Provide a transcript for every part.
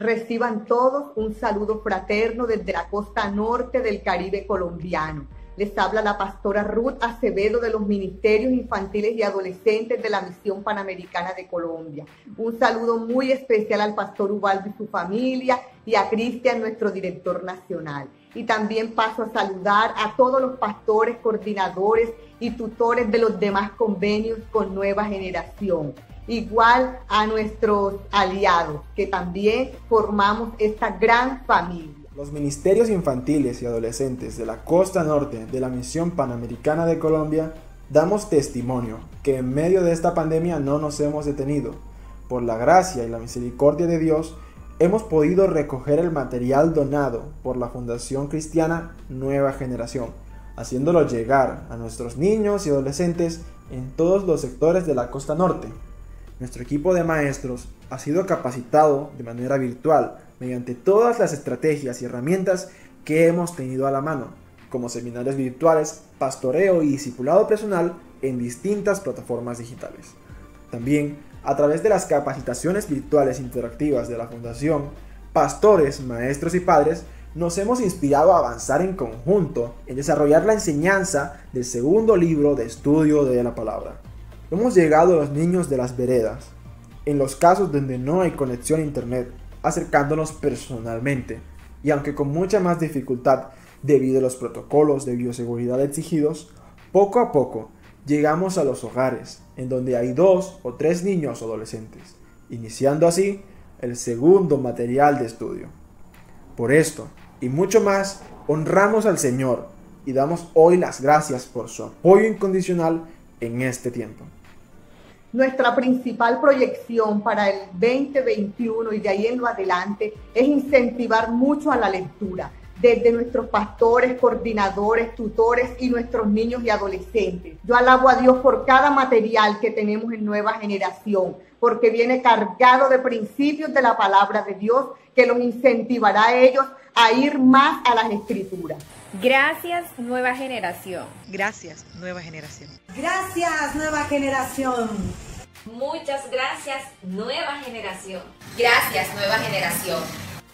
Reciban todos un saludo fraterno desde la costa norte del Caribe colombiano. Les habla la pastora Ruth Acevedo de los Ministerios Infantiles y Adolescentes de la Misión Panamericana de Colombia. Un saludo muy especial al pastor Ubaldo y su familia y a Cristian, nuestro director nacional. Y también paso a saludar a todos los pastores, coordinadores y tutores de los demás convenios con Nueva Generación igual a nuestros aliados, que también formamos esta gran familia. Los ministerios infantiles y adolescentes de la costa norte de la Misión Panamericana de Colombia damos testimonio que en medio de esta pandemia no nos hemos detenido. Por la gracia y la misericordia de Dios, hemos podido recoger el material donado por la Fundación Cristiana Nueva Generación, haciéndolo llegar a nuestros niños y adolescentes en todos los sectores de la costa norte. Nuestro equipo de maestros ha sido capacitado de manera virtual mediante todas las estrategias y herramientas que hemos tenido a la mano, como seminarios virtuales, pastoreo y discipulado personal en distintas plataformas digitales. También, a través de las capacitaciones virtuales interactivas de la Fundación, pastores, maestros y padres nos hemos inspirado a avanzar en conjunto en desarrollar la enseñanza del segundo libro de estudio de la palabra. Hemos llegado a los niños de las veredas, en los casos donde no hay conexión a internet, acercándonos personalmente, y aunque con mucha más dificultad debido a los protocolos de bioseguridad exigidos, poco a poco llegamos a los hogares, en donde hay dos o tres niños o adolescentes, iniciando así el segundo material de estudio. Por esto y mucho más, honramos al Señor y damos hoy las gracias por su apoyo incondicional en este tiempo. Nuestra principal proyección para el 2021 y de ahí en lo adelante es incentivar mucho a la lectura, desde nuestros pastores, coordinadores, tutores y nuestros niños y adolescentes. Yo alabo a Dios por cada material que tenemos en nueva generación, porque viene cargado de principios de la palabra de Dios que los incentivará a ellos a ir más a las escrituras. Gracias, nueva generación. Gracias, nueva generación. Gracias, nueva generación. Muchas gracias, nueva generación. Gracias, nueva generación.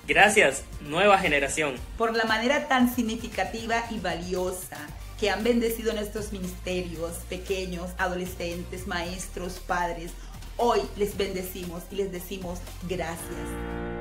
Gracias, nueva generación. Por la manera tan significativa y valiosa que han bendecido nuestros ministerios, pequeños, adolescentes, maestros, padres. Hoy les bendecimos y les decimos gracias.